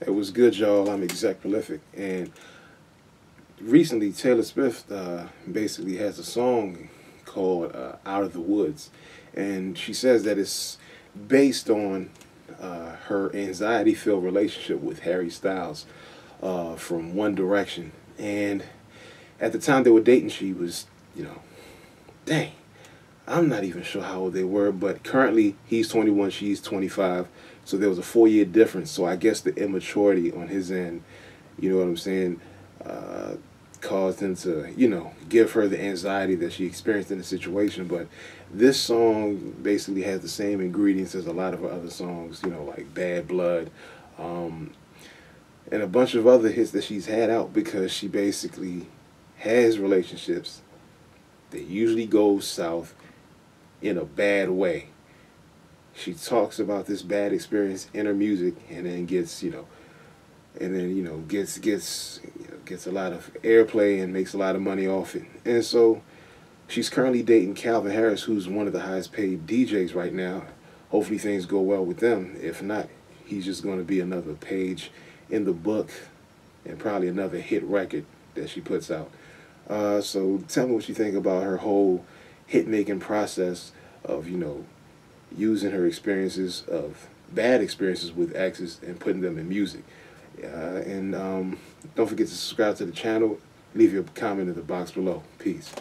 It was good, y'all. I'm Exec Prolific, and recently Taylor Swift uh, basically has a song called uh, "Out of the Woods," and she says that it's based on uh, her anxiety-filled relationship with Harry Styles uh, from One Direction, and at the time they were dating, she was, you know, dang, I'm not even sure how old they were, but currently he's 21, she's 25. So there was a four year difference. So I guess the immaturity on his end, you know what I'm saying, uh, caused him to, you know, give her the anxiety that she experienced in the situation. But this song basically has the same ingredients as a lot of her other songs, you know, like Bad Blood, um, and a bunch of other hits that she's had out because she basically has relationships that usually go south in a bad way. She talks about this bad experience in her music and then gets, you know, and then, you know, gets gets you know, gets a lot of airplay and makes a lot of money off it. And so she's currently dating Calvin Harris, who's one of the highest paid DJs right now. Hopefully things go well with them. If not, he's just going to be another page in the book and probably another hit record that she puts out. Uh, so tell me what you think about her whole hit making process of you know using her experiences of bad experiences with exes and putting them in music. Uh, and um, don't forget to subscribe to the channel. Leave your comment in the box below. Peace.